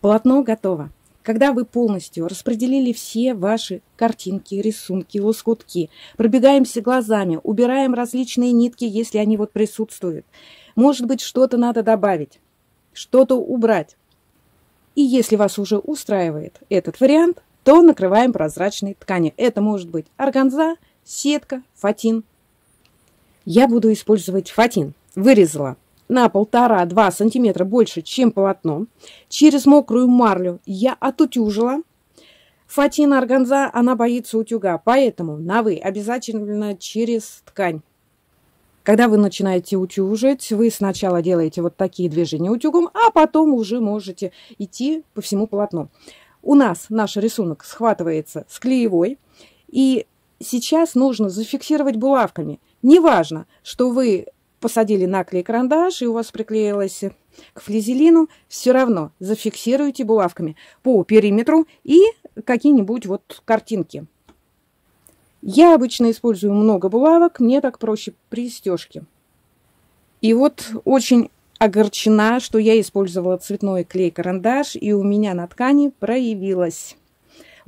Полотно готово. Когда вы полностью распределили все ваши картинки, рисунки, лоскутки, пробегаемся глазами, убираем различные нитки, если они вот присутствуют. Может быть, что-то надо добавить, что-то убрать. И если вас уже устраивает этот вариант, то накрываем прозрачной тканью. Это может быть органза, сетка, фатин. Я буду использовать фатин. Вырезала на полтора-два сантиметра больше, чем полотно. Через мокрую марлю я отутюжила. Фатина органза, она боится утюга, поэтому на «вы» обязательно через ткань. Когда вы начинаете утюжить, вы сначала делаете вот такие движения утюгом, а потом уже можете идти по всему полотну. У нас наш рисунок схватывается с клеевой, и сейчас нужно зафиксировать булавками. Неважно, что вы посадили на клей-карандаш, и у вас приклеилось к флизелину, все равно зафиксируйте булавками по периметру и какие-нибудь вот картинки. Я обычно использую много булавок, мне так проще при стежке. И вот очень огорчена, что я использовала цветной клей-карандаш, и у меня на ткани проявилась.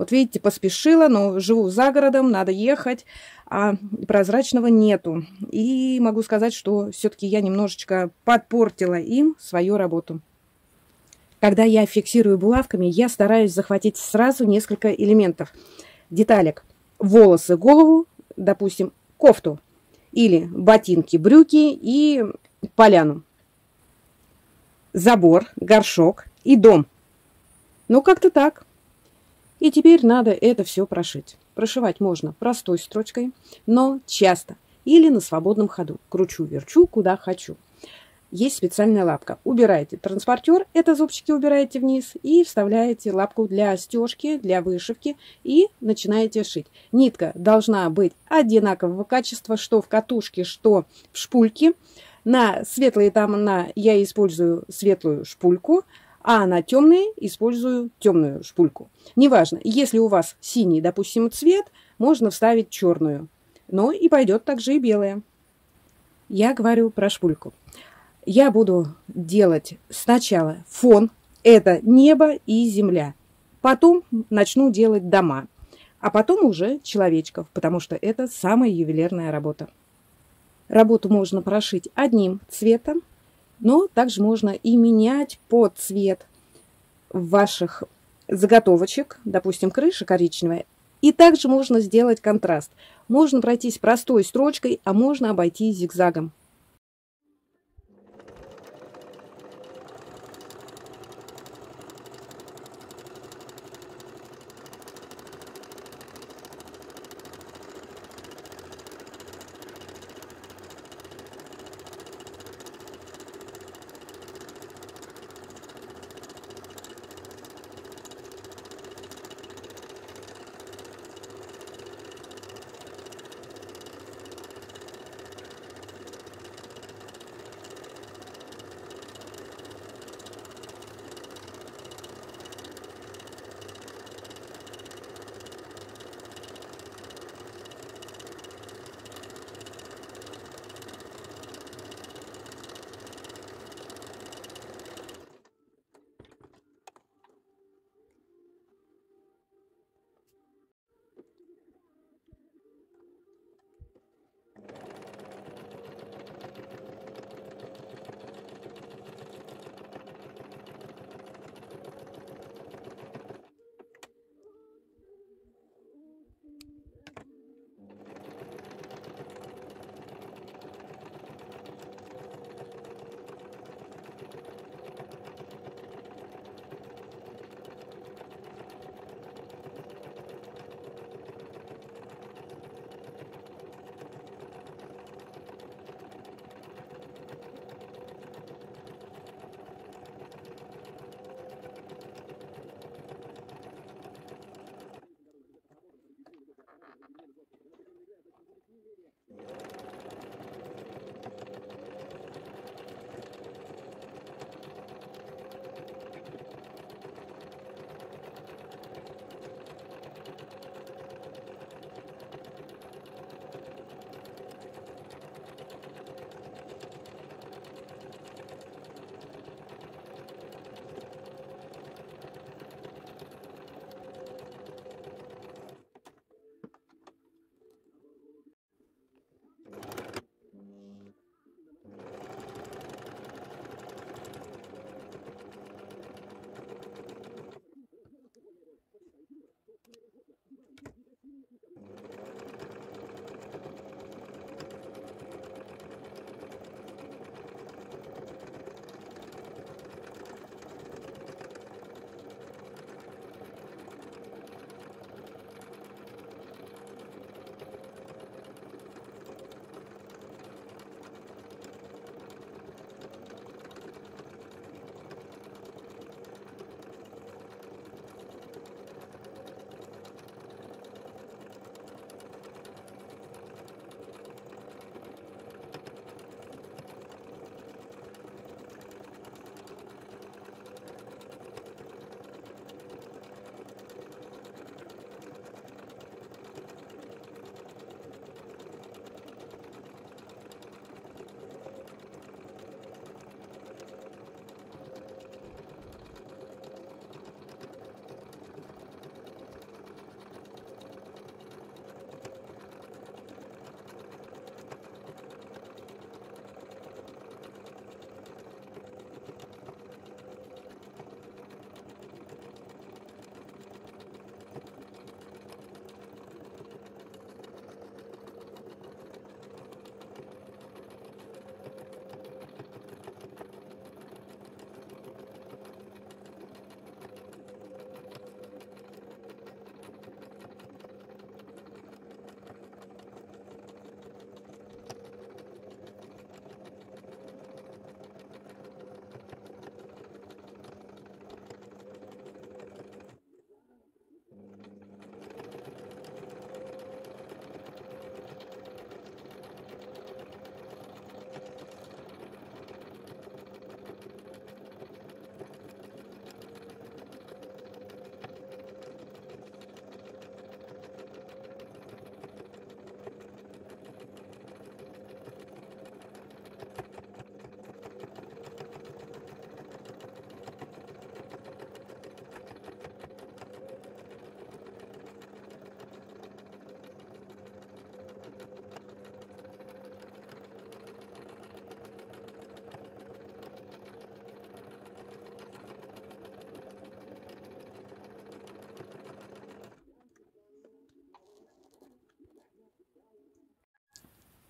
Вот видите, поспешила, но живу за городом, надо ехать а прозрачного нету. И могу сказать, что все-таки я немножечко подпортила им свою работу. Когда я фиксирую булавками, я стараюсь захватить сразу несколько элементов. Деталек. Волосы, голову, допустим, кофту. Или ботинки, брюки и поляну. Забор, горшок и дом. Ну, как-то так. И теперь надо это все прошить. Прошивать можно простой строчкой, но часто или на свободном ходу. Кручу-верчу, куда хочу. Есть специальная лапка. Убираете транспортер, это зубчики убираете вниз и вставляете лапку для стежки, для вышивки и начинаете шить. Нитка должна быть одинакового качества, что в катушке, что в шпульке. На светлые там на я использую светлую шпульку, а на темные использую темную шпульку. Неважно, если у вас синий, допустим, цвет, можно вставить черную. Но и пойдет также и белая. Я говорю про шпульку. Я буду делать сначала фон, это небо и земля. Потом начну делать дома, а потом уже человечков, потому что это самая ювелирная работа. Работу можно прошить одним цветом, но также можно и менять под цвет ваших заготовочек, допустим, крыша коричневая. И также можно сделать контраст. Можно пройтись простой строчкой, а можно обойти зигзагом.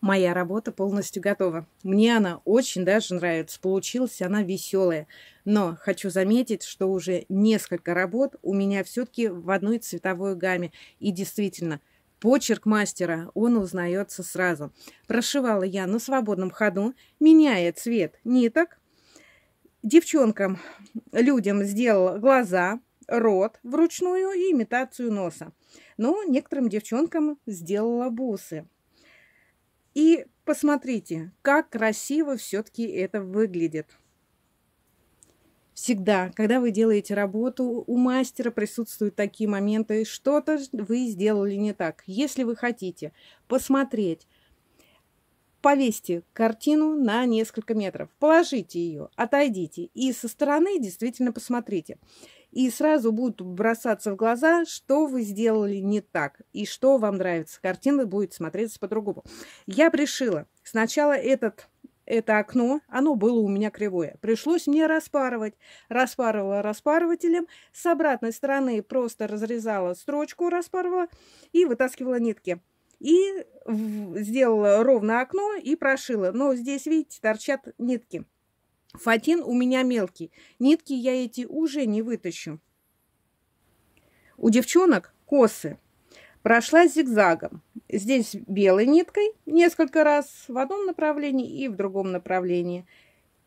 Моя работа полностью готова. Мне она очень даже нравится. Получилась она веселая. Но хочу заметить, что уже несколько работ у меня все-таки в одной цветовой гамме. И действительно, почерк мастера, он узнается сразу. Прошивала я на свободном ходу, меняя цвет ниток. Девчонкам, людям сделала глаза, рот вручную и имитацию носа. Но некоторым девчонкам сделала бусы. И посмотрите, как красиво все-таки это выглядит. Всегда, когда вы делаете работу, у мастера присутствуют такие моменты, что-то вы сделали не так. Если вы хотите посмотреть, повесьте картину на несколько метров, положите ее, отойдите и со стороны действительно посмотрите и сразу будут бросаться в глаза, что вы сделали не так и что вам нравится. Картина будет смотреться по-другому. Я пришила сначала этот это окно, оно было у меня кривое. Пришлось мне распарывать. Распарывала распарывателем. С обратной стороны просто разрезала строчку, распарывала и вытаскивала нитки. И сделала ровно окно и прошила. Но здесь, видите, торчат нитки. Фатин у меня мелкий. Нитки я эти уже не вытащу. У девчонок косы. Прошла зигзагом. Здесь белой ниткой несколько раз в одном направлении и в другом направлении.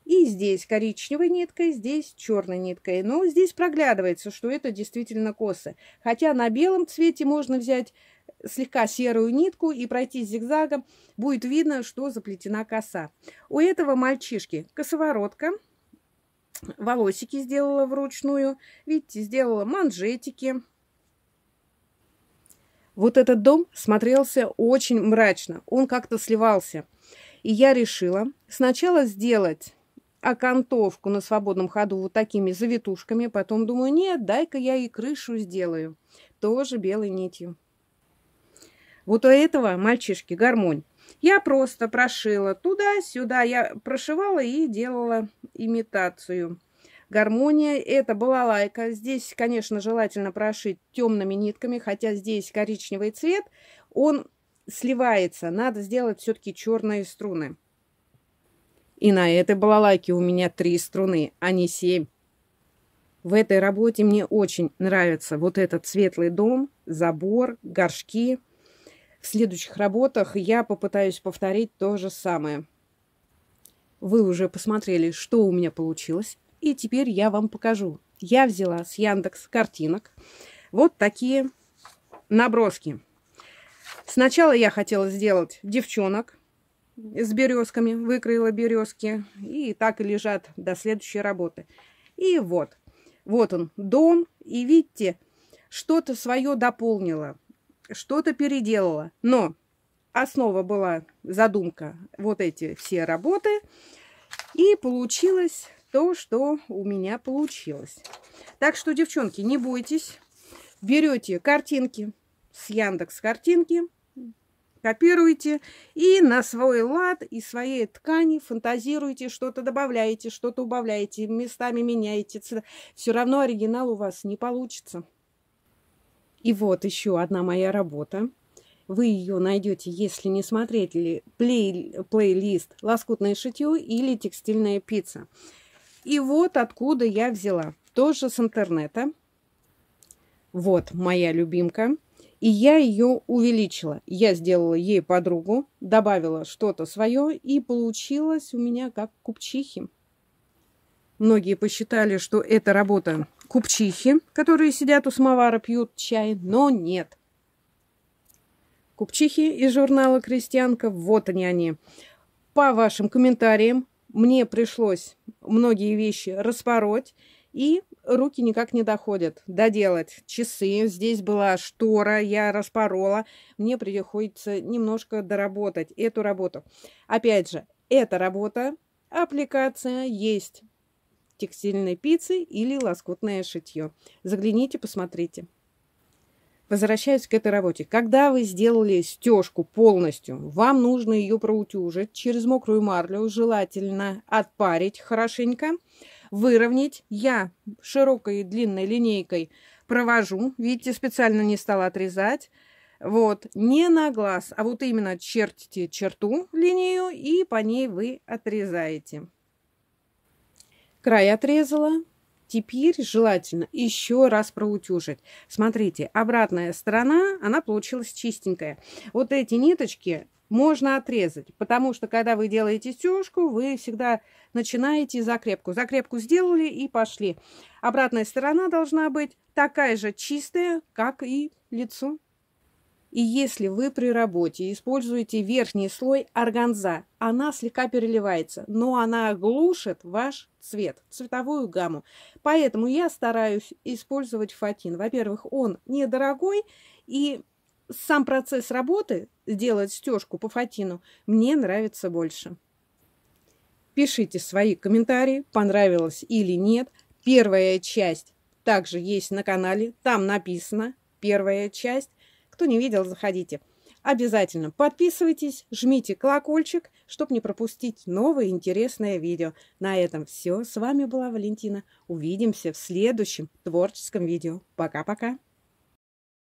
И здесь коричневой ниткой, здесь черной ниткой. Но здесь проглядывается, что это действительно косы. Хотя на белом цвете можно взять слегка серую нитку и пройти зигзагом, будет видно, что заплетена коса. У этого мальчишки косоворотка, волосики сделала вручную, видите, сделала манжетики. Вот этот дом смотрелся очень мрачно, он как-то сливался. И я решила сначала сделать окантовку на свободном ходу вот такими завитушками, потом думаю, нет, дай-ка я и крышу сделаю, тоже белой нитью. Вот у этого мальчишки гармонь. Я просто прошила туда-сюда, я прошивала и делала имитацию. Гармония – это была лайка. Здесь, конечно, желательно прошить темными нитками, хотя здесь коричневый цвет, он сливается. Надо сделать все-таки черные струны. И на этой балалайке у меня три струны, а не семь. В этой работе мне очень нравится вот этот светлый дом, забор, горшки – в следующих работах я попытаюсь повторить то же самое. Вы уже посмотрели, что у меня получилось, и теперь я вам покажу. Я взяла с Яндекс картинок вот такие наброски. Сначала я хотела сделать девчонок с березками, выкроила березки, и так и лежат до следующей работы. И вот, вот он, дом, и видите, что-то свое дополнила что-то переделала. Но основа была задумка вот эти все работы. И получилось то, что у меня получилось. Так что, девчонки, не бойтесь. Берете картинки с Яндекс картинки, копируете и на свой лад и своей ткани фантазируете, что-то добавляете, что-то убавляете, местами меняете. Все равно оригинал у вас не получится. И вот еще одна моя работа. Вы ее найдете, если не смотрели плей, плейлист «Лоскутное шитье» или «Текстильная пицца». И вот откуда я взяла. Тоже с интернета. Вот моя любимка. И я ее увеличила. Я сделала ей подругу, добавила что-то свое, и получилось у меня как купчихи. Многие посчитали, что это работа купчихи, которые сидят у самовара, пьют чай, но нет. Купчихи из журнала «Крестьянка», вот они они. По вашим комментариям мне пришлось многие вещи распороть, и руки никак не доходят доделать часы. Здесь была штора, я распорола. Мне приходится немножко доработать эту работу. Опять же, эта работа, аппликация есть текстильной пиццы или лоскутное шитье. Загляните, посмотрите. Возвращаюсь к этой работе. Когда вы сделали стежку полностью, вам нужно ее проутюжить через мокрую марлю, желательно отпарить хорошенько, выровнять. Я широкой длинной линейкой провожу, видите, специально не стала отрезать, Вот, не на глаз, а вот именно чертите черту, линию, и по ней вы отрезаете. Край отрезала. Теперь желательно еще раз проутюжить. Смотрите, обратная сторона, она получилась чистенькая. Вот эти ниточки можно отрезать, потому что когда вы делаете стежку, вы всегда начинаете закрепку. Закрепку сделали и пошли. Обратная сторона должна быть такая же чистая, как и лицо. И если вы при работе используете верхний слой органза, она слегка переливается, но она глушит ваш цвет, цветовую гамму. Поэтому я стараюсь использовать фатин. Во-первых, он недорогой, и сам процесс работы, сделать стежку по фатину, мне нравится больше. Пишите свои комментарии, понравилось или нет. Первая часть также есть на канале, там написано первая часть. Кто не видел, заходите. Обязательно подписывайтесь, жмите колокольчик, чтобы не пропустить новое интересное видео. На этом все. С вами была Валентина. Увидимся в следующем творческом видео. Пока-пока.